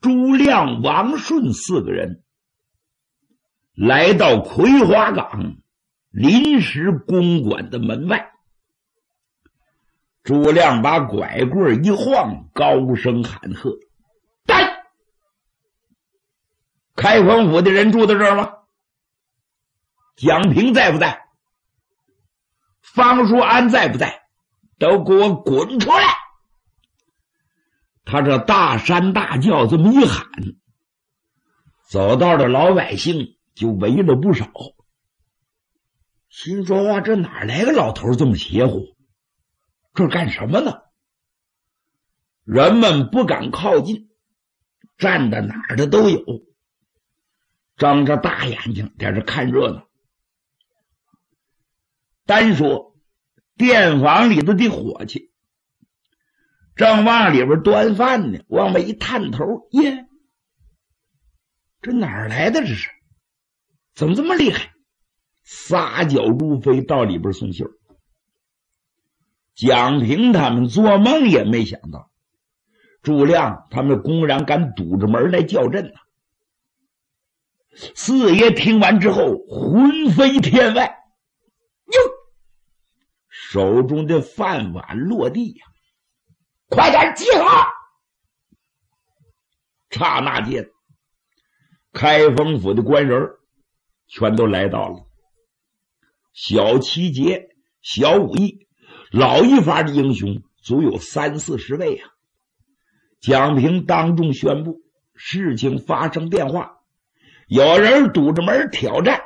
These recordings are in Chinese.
朱亮、王顺四个人来到葵花岗临时公馆的门外。朱亮把拐棍一晃，高声喊喝：“来！开封府的人住在这儿吗？蒋平在不在？方书安在不在？都给我滚出来！”他这大山大叫，这么一喊，走道的老百姓就围了不少，心说：“哇，这哪来个老头这么邪乎？”这干什么呢？人们不敢靠近，站在哪儿的都有，睁着大眼睛在这看热闹。单说店房里头的伙计，正往里边端饭呢，往外一探头，耶，这哪儿来的？这是怎么这么厉害？撒脚如飞到里边送信。蒋平他们做梦也没想到，朱亮他们公然敢堵着门来叫阵呢。四爷听完之后魂飞天外，哟，手中的饭碗落地呀！快点集合！刹那间，开封府的官人全都来到了。小七杰、小五义。老一发的英雄足有三四十位啊！蒋平当众宣布事情发生变化，有人堵着门挑战。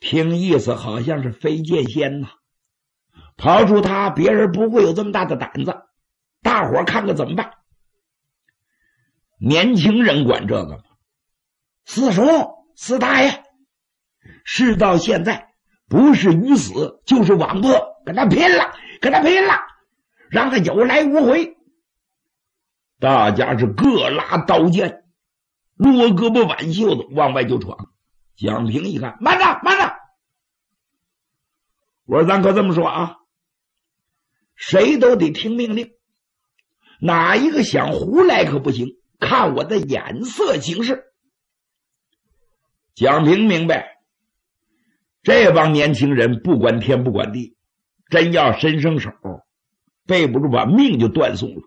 听意思好像是飞剑仙呐，刨出他，别人不会有这么大的胆子。大伙看看怎么办？年轻人管这个吗？四叔、四大爷，事到现在，不是鱼死就是网破。跟他拼了，跟他拼了，让他有来无回。大家是各拉刀剑，撸胳膊挽袖子往外就闯。蒋平一看，慢着，慢着！我说咱可这么说啊，谁都得听命令，哪一个想胡来可不行，看我的眼色行事。蒋平明白，这帮年轻人不管天不管地。真要伸伸手，背不住把命就断送了。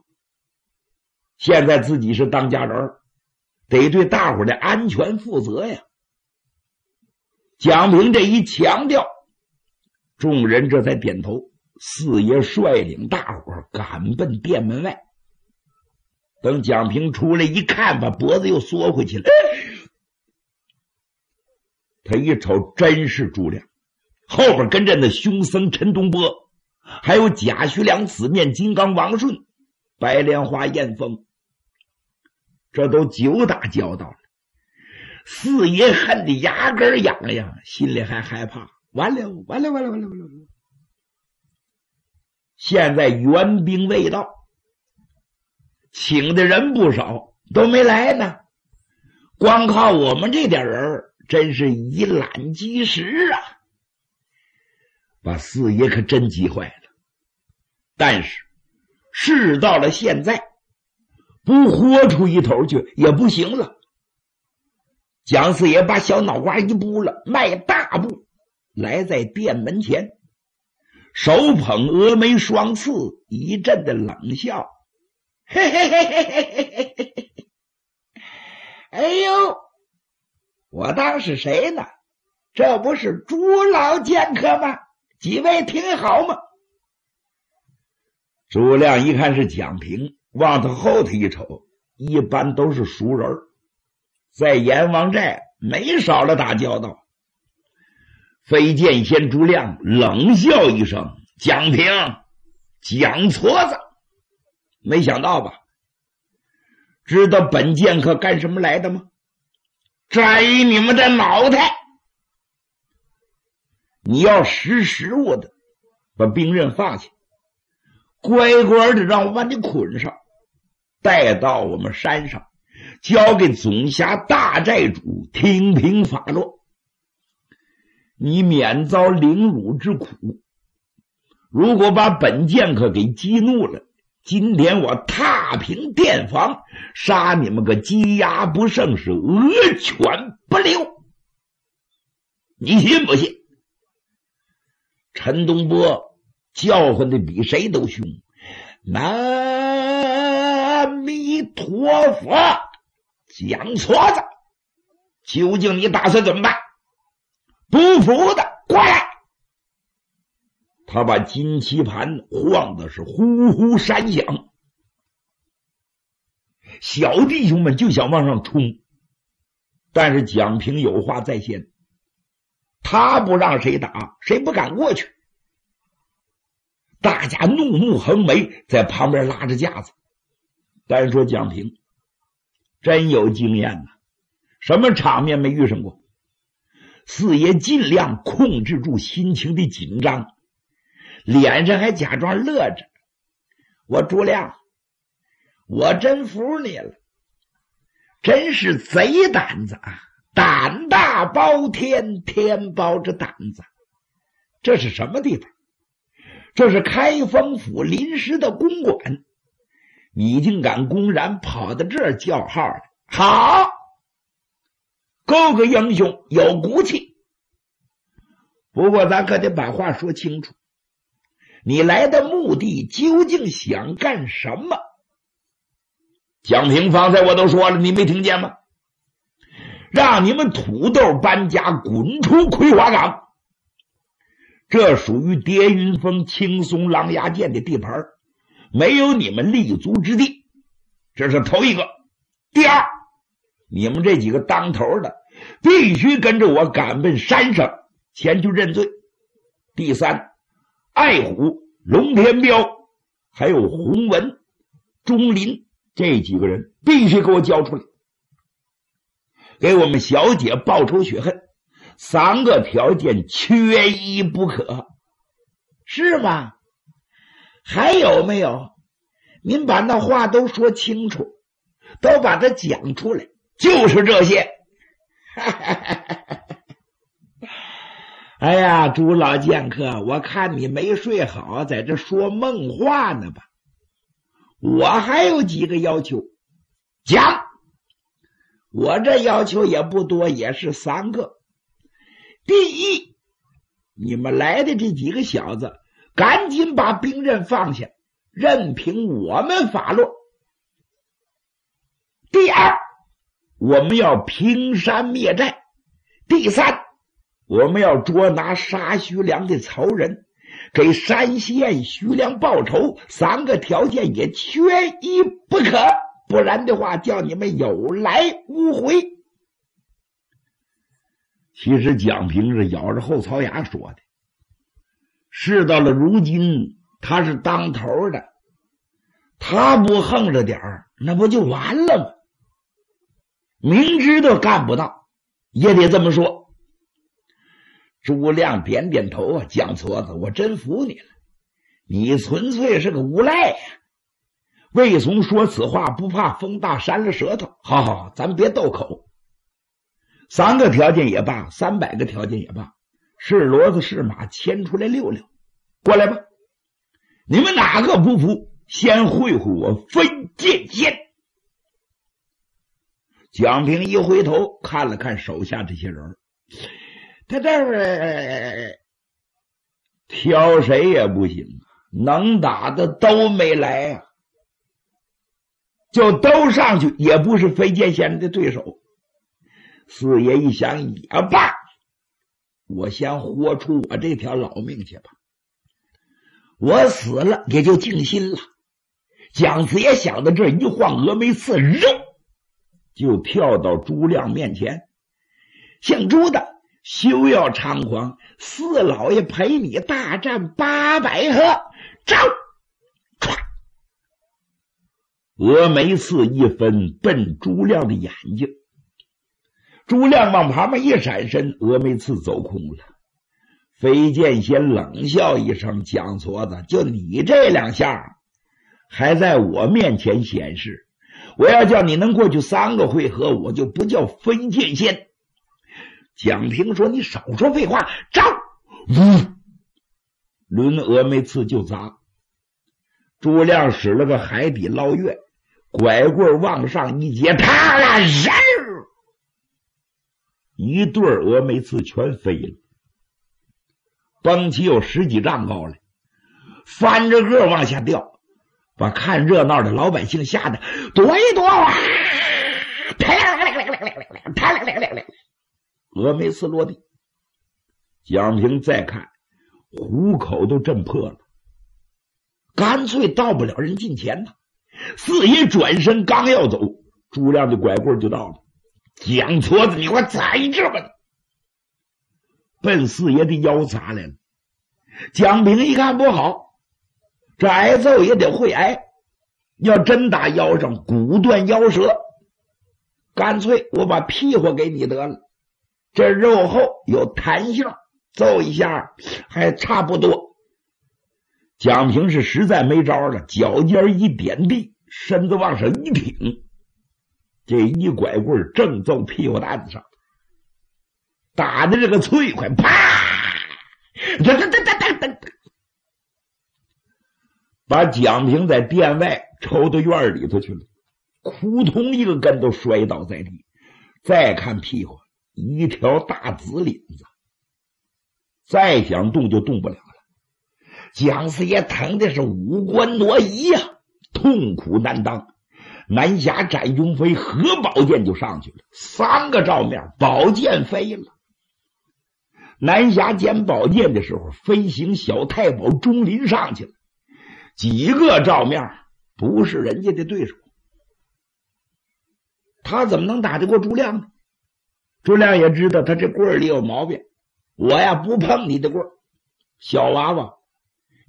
现在自己是当家人，得对大伙的安全负责呀。蒋平这一强调，众人这才点头。四爷率领大伙赶奔店门外。等蒋平出来一看，把脖子又缩回去了。他一瞅，真是朱亮。后边跟着那凶僧陈东波，还有贾徐良、紫面金刚王顺、白莲花燕峰，这都久打交道了。四爷恨得牙根痒痒，心里还害怕。完了，完了，完了，完了，完了！现在援兵未到，请的人不少，都没来呢。光靠我们这点人，真是以懒击石啊！把四爷可真急坏了，但是事到了现在，不豁出一头去也不行了。蒋四爷把小脑瓜一拨了，迈大步来在店门前，手捧峨眉双刺，一阵的冷笑：“嘿嘿嘿嘿嘿嘿嘿，哎呦，我当是谁呢？这不是朱老剑客吗？几位听好吗？朱亮一看是蒋平，往他后头一瞅，一般都是熟人，在阎王寨没少了打交道。飞剑仙朱亮冷笑一声，蒋平，蒋矬子。没想到吧？知道本剑客干什么来的吗？摘你们的脑袋！”你要识时务的，把兵刃放下，乖乖的让我把你捆上，带到我们山上，交给总辖大寨主听凭法落，你免遭凌辱之苦。如果把本剑客给激怒了，今天我踏平殿房，杀你们个鸡鸭不剩，是鹅犬不留。你信不信？陈东波叫唤的比谁都凶。南弥陀佛，蒋矬子，究竟你打算怎么办？不服的过来！他把金棋盘晃的是呼呼山响，小弟兄们就想往上冲，但是蒋平有话在先。他不让谁打，谁不敢过去。大家怒目横眉，在旁边拉着架子。单说蒋平，真有经验呐，什么场面没遇上过？四爷尽量控制住心情的紧张，脸上还假装乐着。我朱亮，我真服你了，真是贼胆子啊！胆大包天，天包着胆子。这是什么地方？这是开封府临时的公馆，你竟敢公然跑到这儿叫号来？好，够个英雄，有骨气。不过咱可得把话说清楚，你来的目的究竟想干什么？蒋平方才我都说了，你没听见吗？让你们土豆搬家，滚出葵花岗！这属于叠云峰青松狼牙剑的地盘，没有你们立足之地。这是头一个。第二，你们这几个当头的必须跟着我赶奔山上前去认罪。第三，爱虎、龙天彪还有洪文、钟林这几个人必须给我交出来。给我们小姐报仇雪恨，三个条件缺一不可，是吗？还有没有？您把那话都说清楚，都把它讲出来，就是这些。哈哈哈哈哎呀，朱老剑客，我看你没睡好，在这说梦话呢吧？我还有几个要求，讲。我这要求也不多，也是三个。第一，你们来的这几个小子，赶紧把兵刃放下，任凭我们发落。第二，我们要平山灭寨。第三，我们要捉拿杀徐良的曹仁，给山西县徐良报仇。三个条件也缺一不可。不然的话，叫你们有来无回。其实蒋平是咬着后槽牙说的。事到了如今，他是当头的，他不横着点儿，那不就完了吗？明知道干不到，也得这么说。朱亮点点头啊，蒋矬子，我真服你了，你纯粹是个无赖呀！魏松说此话不怕风大扇了舌头。好好好，咱别斗口。三个条件也罢，三百个条件也罢，是骡子是马，牵出来溜溜。过来吧，你们哪个不服？先会会我分剑仙。蒋平一回头看了看手下这些人，他这儿挑谁也不行，能打的都没来呀。就都上去，也不是飞剑仙的对手。四爷一想也罢，我先豁出我这条老命去吧。我死了也就静心了。蒋四爷想到这一晃，峨眉刺肉就跳到朱亮面前：“姓朱的，休要猖狂！四老爷陪你大战八百合，招！”峨眉刺一分，奔朱亮的眼睛。朱亮往旁边一闪身，峨眉刺走空了。飞剑仙冷笑一声：“蒋矬子，就你这两下，还在我面前显示。我要叫你能过去三个回合，我就不叫飞剑仙。”蒋平说：“你少说废话，招！”呜，抡峨眉刺就砸。朱亮使了个海底捞月，拐棍往上一接，啪啦，人一对峨眉刺全飞了，蹦起有十几丈高来，翻着个往下掉，把看热闹的老百姓吓得躲一躲啊！峨眉刺落地，蒋平再看，虎口都震破了，干脆到不了人近前呐。四爷转身刚要走，朱亮的拐棍就到了。蒋矬子，你给我在这吧！奔四爷的腰砸来了。蒋平一看不好，这挨揍也得会挨，要真打腰上，骨断腰折，干脆我把屁股给你得了。这肉厚有弹性，揍一下还差不多。蒋平是实在没招了，脚尖一点地，身子往上一挺，这一拐棍正揍屁股蛋子上，打的这个脆快，啪！噔噔噔噔噔噔，把蒋平在殿外抽到院里头去了，扑通一个跟头摔倒在地。再看屁股。一条大紫领子，再想动就动不了了。蒋四爷疼的是五官挪移呀，痛苦难当。南侠展雄飞合宝剑就上去了，三个照面，宝剑飞了。南侠捡宝剑的时候，飞行小太保钟林上去了，几个照面不是人家的对手，他怎么能打得过朱亮呢？朱亮也知道他这棍儿里有毛病，我呀不碰你的棍儿，小娃娃，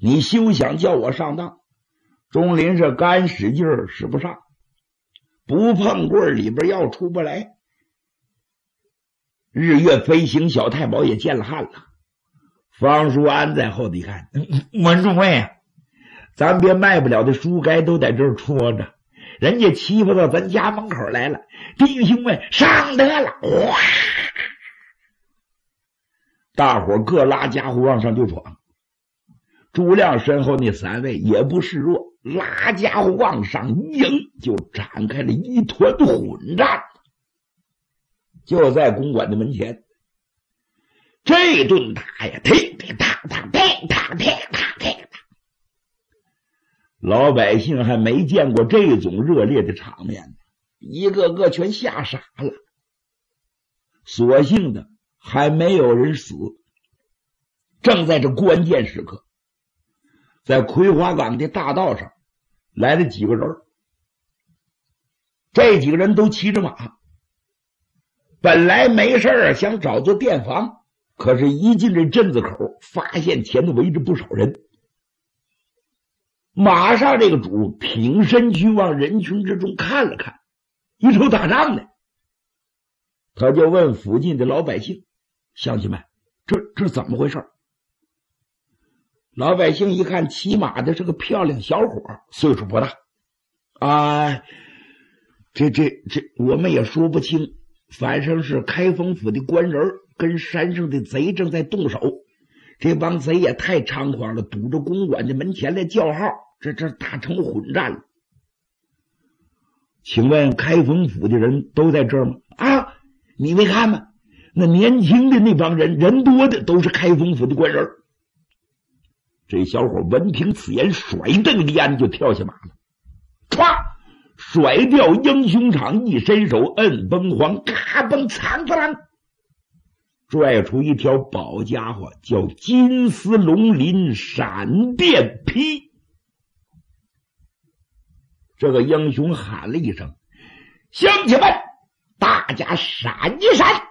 你休想叫我上当。钟林是干使劲儿使不上，不碰棍儿里边药出不来。日月飞行小太保也见了汗了。方叔安在后头一看，文众位啊，咱别卖不了的书该都在这儿戳着。人家欺负到咱家门口来了，弟兄们上得了！哇！大伙各拉家伙往上就闯。朱亮身后那三位也不示弱，拉家伙往上一迎，就展开了一团混战。就在公馆的门前，这顿打呀，踢踢踏踏，踢踏踢踏踢。老百姓还没见过这种热烈的场面呢，一个个全吓傻了。所幸的还没有人死。正在这关键时刻，在葵花岗的大道上来了几个人，这几个人都骑着马，本来没事想找座店房，可是一进这镇子口，发现前头围着不少人。马上，这个主挺身去往人群之中看了看，一瞅打仗呢，他就问附近的老百姓：“乡亲们，这这怎么回事？”老百姓一看，骑马的是个漂亮小伙，岁数不大啊。这这这，我们也说不清，反正是开封府的官人跟山上的贼正在动手。这帮贼也太猖狂了，堵着公馆的门前来叫号，这这打成混战了。请问开封府的人都在这吗？啊，你没看吗？那年轻的那帮人，人多的都是开封府的官人。这小伙闻听此言，甩蹬离鞍就跳下马了，唰，甩掉英雄场，一伸手摁崩黄，嘎嘣惨不啷。拽出一条宝家伙，叫金丝龙鳞闪电劈。这个英雄喊了一声：“乡亲们，大家闪一闪！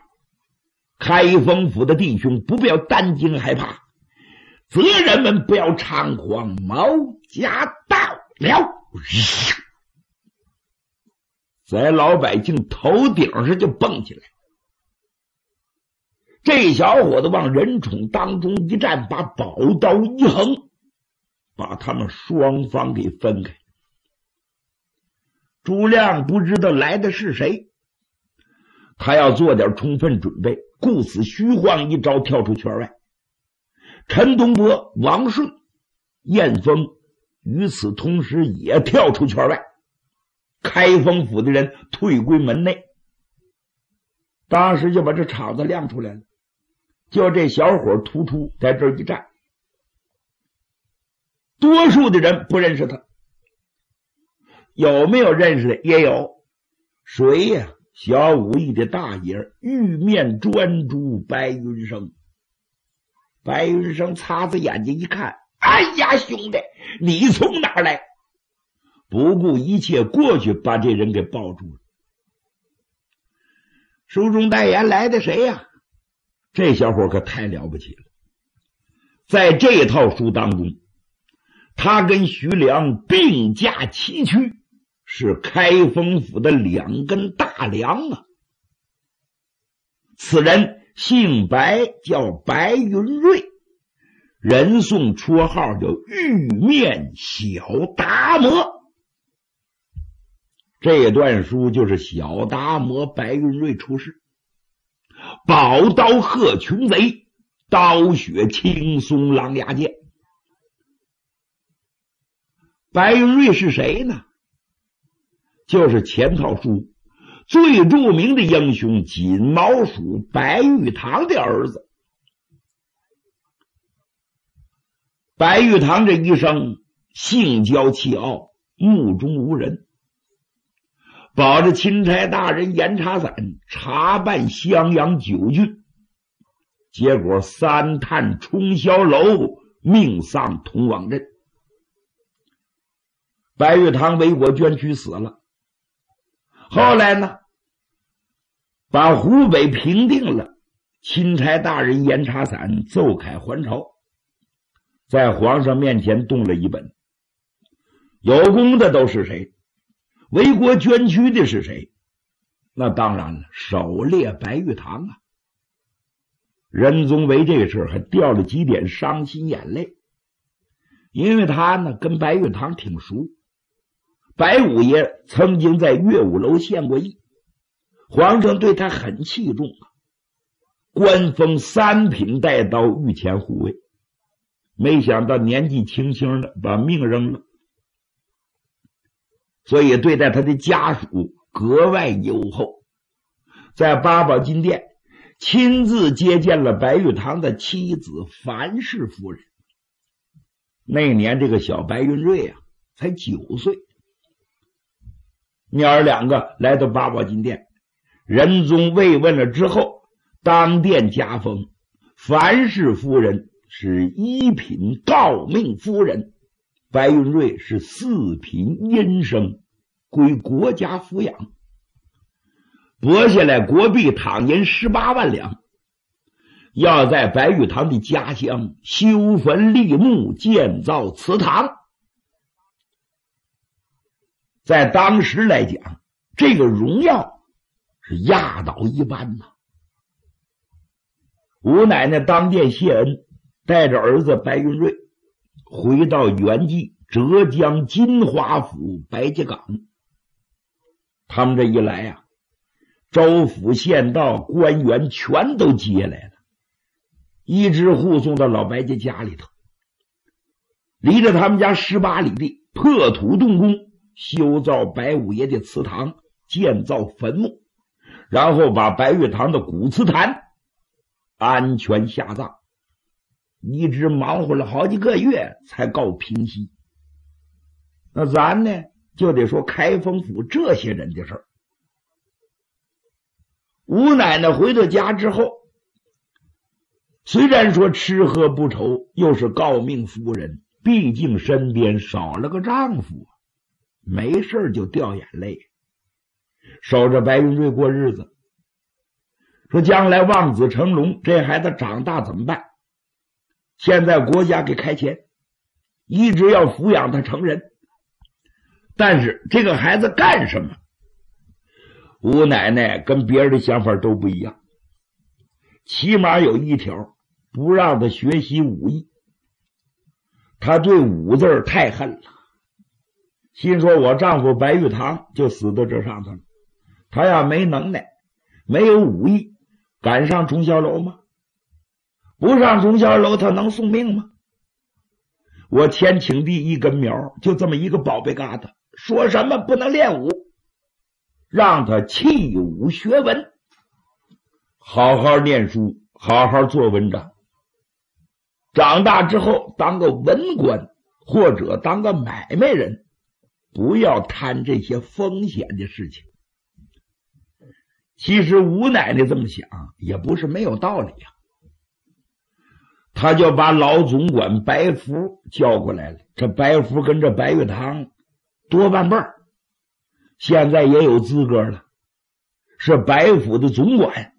开封府的弟兄不要担惊害怕，责人们不要猖狂。毛家到了，在老百姓头顶上就蹦起来。”这小伙子往人宠当中一站，把宝刀一横，把他们双方给分开。朱亮不知道来的是谁，他要做点充分准备，故此虚晃一招，跳出圈外。陈东波、王顺、燕峰、与此同时也跳出圈外。开封府的人退归门内，当时就把这场子亮出来了。就这小伙突出在这一站，多数的人不认识他，有没有认识的？也有。谁呀？小武艺的大爷，玉面专诸白云生。白云生擦着眼睛一看，哎呀，兄弟，你从哪儿来？不顾一切过去把这人给抱住了。书中代言来的谁呀？这小伙可太了不起了，在这套书当中，他跟徐良并驾齐驱，是开封府的两根大梁啊。此人姓白，叫白云瑞，人送绰号叫玉面小达摩。这段书就是小达摩白云瑞出世，宝刀贺群贼，刀雪青松狼牙剑。白云瑞是谁呢？就是前套书最著名的英雄锦毛鼠白玉堂的儿子。白玉堂这一生性骄气傲，目中无人。保着钦差大人严查散查办襄阳九郡，结果三探冲霄楼，命丧通往镇。白玉堂为国捐躯死了。后来呢，把湖北平定了，钦差大人严查散奏凯还朝，在皇上面前动了一本，有功的都是谁？为国捐躯的是谁？那当然了，狩猎白玉堂啊！仁宗为这个事还掉了几点伤心眼泪，因为他呢跟白玉堂挺熟，白五爷曾经在乐舞楼献过艺，皇上对他很器重啊，官封三品带刀御前护卫，没想到年纪轻轻的把命扔了。所以对待他的家属格外优厚，在八宝金殿亲自接见了白玉堂的妻子樊氏夫人。那年这个小白云瑞啊，才九岁。娘儿两个来到八宝金殿，仁宗慰问了之后，当殿加封樊氏夫人是一品诰命夫人。白云瑞是四品阴生，归国家抚养，拨下来国币躺银十八万两，要在白玉堂的家乡修坟立墓，建造祠堂。在当时来讲，这个荣耀是压倒一般呐。吴奶奶当殿谢恩，带着儿子白云瑞。回到原籍浙江金华府白家岗，他们这一来呀，州府县道官员全都接来了，一直护送到老白家家里头。离着他们家十八里地，破土动工，修造白五爷的祠堂，建造坟墓，然后把白玉堂的古祠坛安全下葬。一直忙活了好几个月才告平息。那咱呢，就得说开封府这些人的事儿。吴奶奶回到家之后，虽然说吃喝不愁，又是诰命夫人，毕竟身边少了个丈夫，没事就掉眼泪，守着白云瑞过日子。说将来望子成龙，这孩子长大怎么办？现在国家给开钱，一直要抚养他成人，但是这个孩子干什么？吴奶奶跟别人的想法都不一样，起码有一条，不让他学习武艺。他对武字太恨了，心说我丈夫白玉堂就死在这上头了，他要没能耐，没有武艺，敢上重霄楼吗？不上中霄楼，他能送命吗？我千顷地一根苗，就这么一个宝贝疙瘩，说什么不能练武，让他弃武学文，好好念书，好好做文章。长大之后当个文官，或者当个买卖人，不要贪这些风险的事情。其实吴奶奶这么想也不是没有道理呀。他就把老总管白福叫过来了。这白福跟这白玉堂多半辈儿，现在也有资格了，是白府的总管。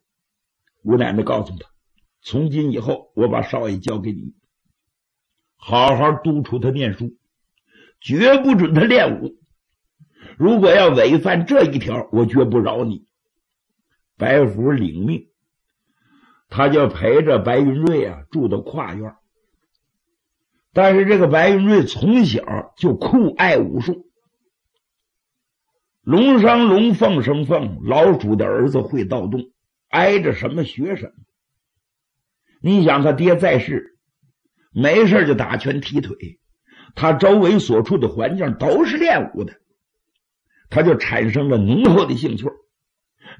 吴奶奶告诉他：“从今以后，我把少爷交给你，好好督促他念书，绝不准他练武。如果要违反这一条，我绝不饶你。”白福领命，他就陪着白云瑞啊住到跨院。但是这个白云瑞从小就酷爱武术，龙生龙，凤生凤，老鼠的儿子会盗洞，挨着什么学什么。你想他爹在世，没事就打拳踢腿，他周围所处的环境都是练武的，他就产生了浓厚的兴趣。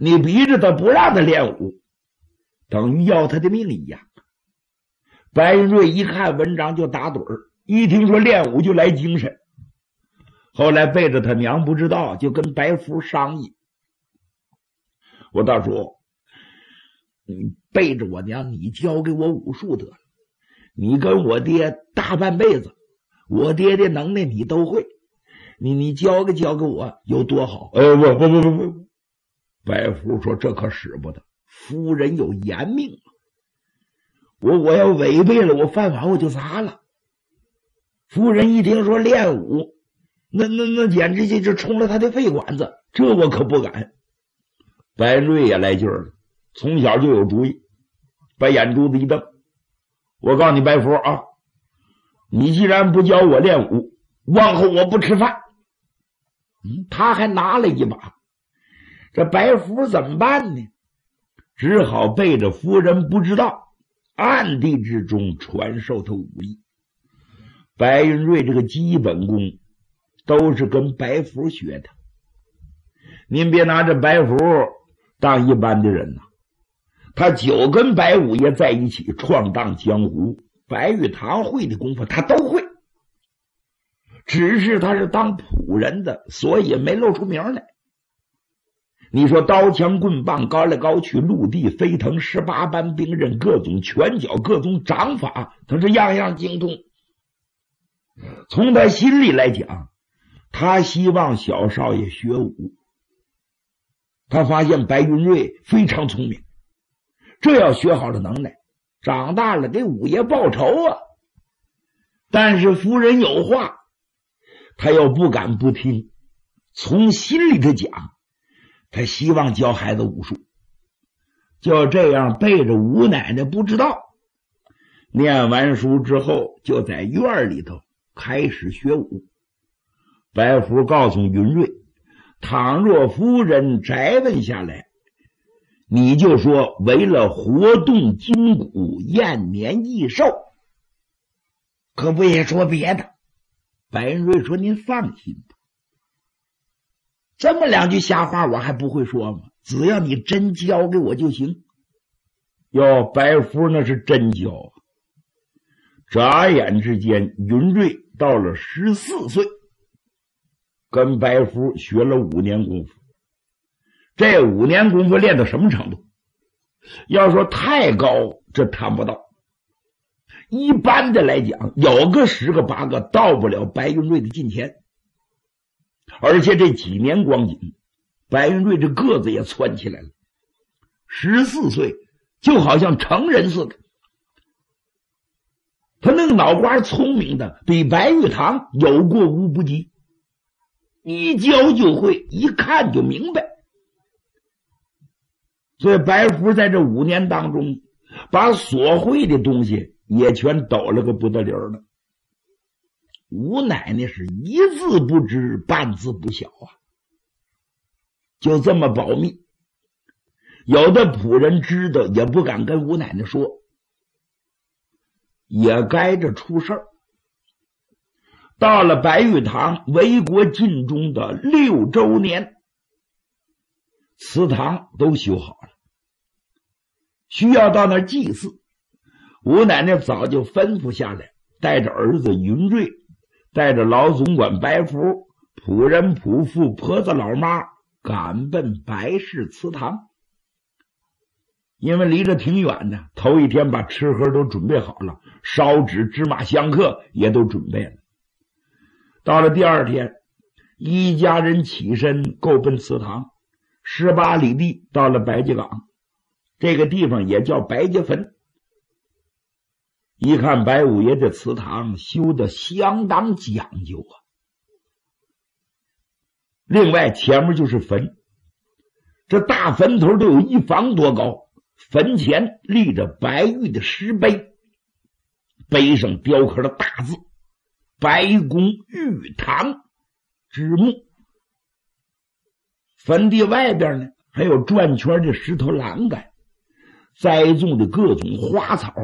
你逼着他不让他练武，等于要他的命一样。白云瑞一看文章就打盹儿，一听说练武就来精神。后来背着他娘不知道，就跟白福商议：“我大叔，你背着我娘，你教给我武术得了。你跟我爹大半辈子，我爹的能耐你都会，你你教给教给我有多好？”哎，不不不不不。白福说：“这可使不得，夫人有颜命我我要违背了，我犯法我就砸了。”夫人一听说练武，那那那简直就就冲了他的肺管子，这我可不敢。白瑞也来劲儿了，从小就有主意，把眼珠子一瞪：“我告诉你，白福啊，你既然不教我练武，往后我不吃饭。”嗯，他还拿了一把。这白福怎么办呢？只好背着夫人不知道，暗地之中传授他武艺。白云瑞这个基本功都是跟白福学的。您别拿这白福当一般的人呐，他久跟白五爷在一起闯荡江湖，白玉堂会的功夫他都会，只是他是当仆人的，所以没露出名来。你说刀枪棍棒高来高去，陆地飞腾，十八般兵刃，各种拳脚，各种掌法，他是样样精通。从他心里来讲，他希望小少爷学武。他发现白云瑞非常聪明，这要学好了能耐，长大了给五爷报仇啊！但是夫人有话，他又不敢不听。从心里头讲。他希望教孩子武术，就这样背着吴奶奶不知道。念完书之后，就在院里头开始学武。白福告诉云瑞：“倘若夫人宅问下来，你就说为了活动筋骨、延年益寿，可不也说别的。”白云瑞说：“您放心吧。”这么两句瞎话我还不会说吗？只要你真教给我就行。哟，白福那是真教。眨眼之间，云瑞到了十四岁，跟白福学了五年功夫。这五年功夫练到什么程度？要说太高，这谈不到。一般的来讲，有个十个八个到不了白云瑞的近前。而且这几年光景，白云瑞这个子也窜起来了，十四岁就好像成人似的。他那个脑瓜聪明的比白玉堂有过无不及，一教就会，一看就明白。所以白福在这五年当中，把所会的东西也全抖了个不得了了。吴奶奶是一字不知，半字不晓啊，就这么保密。有的仆人知道，也不敢跟吴奶奶说，也该着出事儿。到了白玉堂为国尽忠的六周年，祠堂都修好了，需要到那儿祭祀。吴奶奶早就吩咐下来，带着儿子云瑞，带着老总管白福、仆人仆妇、婆子老妈，赶奔白氏祠堂。因为离着挺远的，头一天把吃喝都准备好了，烧纸、芝麻香客也都准备了。到了第二天，一家人起身够奔祠堂，十八里地到了白家岗，这个地方也叫白家坟。一看白五爷的祠堂修的相当讲究啊，另外前面就是坟，这大坟头都有一房多高，坟前立着白玉的石碑，碑上雕刻了大字。白宫玉堂之墓，坟地外边呢还有转圈的石头栏杆，栽种的各种花草，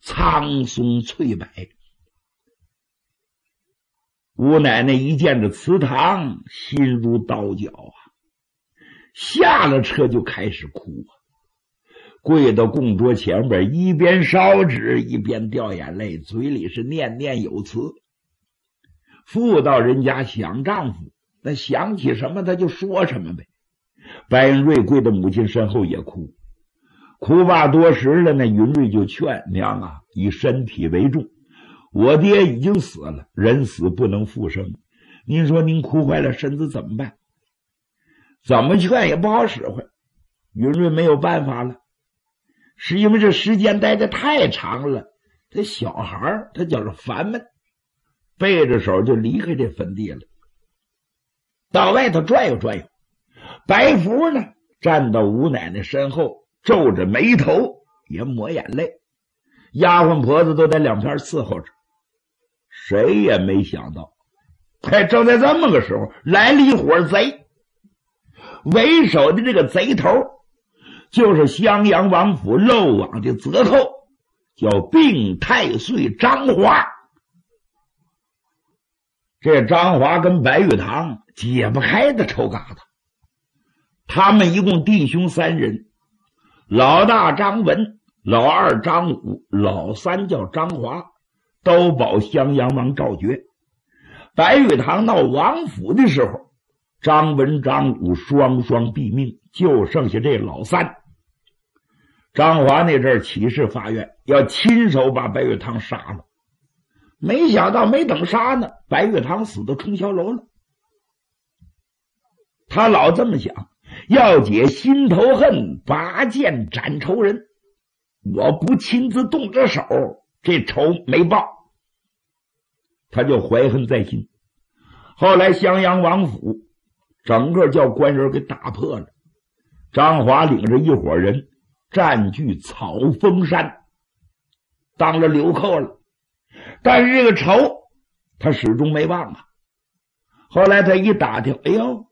苍松翠柏。吴奶奶一见这祠堂，心如刀绞啊！下了车就开始哭啊，跪到供桌前边，一边烧纸一边掉眼泪，嘴里是念念有词。妇道人家想丈夫，那想起什么他就说什么呗。白云瑞跪在母亲身后也哭，哭罢多时了，那云瑞就劝娘啊，以身体为重，我爹已经死了，人死不能复生，您说您哭坏了身子怎么办？怎么劝也不好使唤。云瑞没有办法了，是因为这时间待的太长了，这小孩他觉着烦闷。背着手就离开这坟地了，到外头转悠转悠。白福呢，站到吴奶奶身后，皱着眉头，也抹眼泪。丫鬟婆子都在两边伺候着。谁也没想到，还正在这么个时候，来了一伙贼。为首的这个贼头，就是襄阳王府漏网的贼寇，叫病太岁张华。这张华跟白玉堂解不开的仇疙瘩，他们一共弟兄三人，老大张文，老二张武，老三叫张华，都保襄阳王赵觉。白玉堂闹王府的时候，张文、张武双双毙命，就剩下这老三。张华那阵起誓发愿，要亲手把白玉堂杀了。没想到，没等杀呢，白玉堂死到冲霄楼了。他老这么想，要解心头恨，拔剑斩仇人。我不亲自动这手，这仇没报，他就怀恨在心。后来襄阳王府整个叫官人给打破了，张华领着一伙人占据草峰山，当了流寇了。但是这个仇，他始终没忘啊。后来他一打听，哎呦，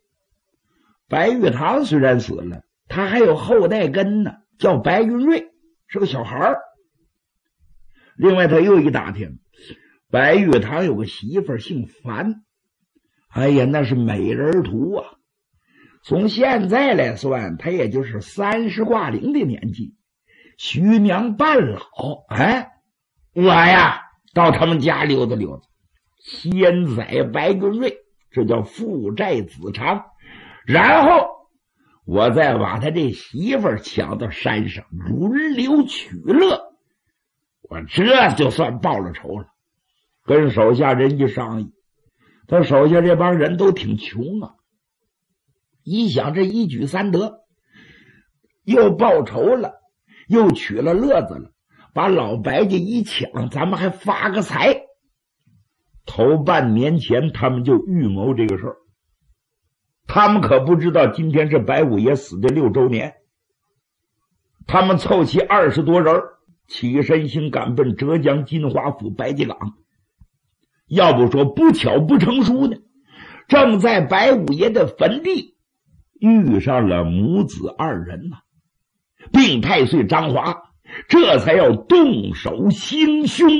白玉堂虽然死了，他还有后代根呢，叫白云瑞，是个小孩儿。另外他又一打听，白玉堂有个媳妇姓樊，哎呀，那是美人图啊。从现在来算，他也就是三十挂零的年纪，徐娘半老。哎，我呀。到他们家溜达溜达，先宰白云瑞，这叫父债子偿。然后我再把他这媳妇抢到山上，轮流取乐。我这就算报了仇了。跟手下人一商议，他手下这帮人都挺穷啊。一想这一举三得，又报仇了，又取了乐子了。把老白家一抢，咱们还发个财。头半年前，他们就预谋这个事儿。他们可不知道今天是白五爷死的六周年。他们凑齐二十多人，起身行赶奔浙江金华府白家岗。要不说不巧不成书呢，正在白五爷的坟地遇上了母子二人呐，并太岁张华。这才要动手行凶。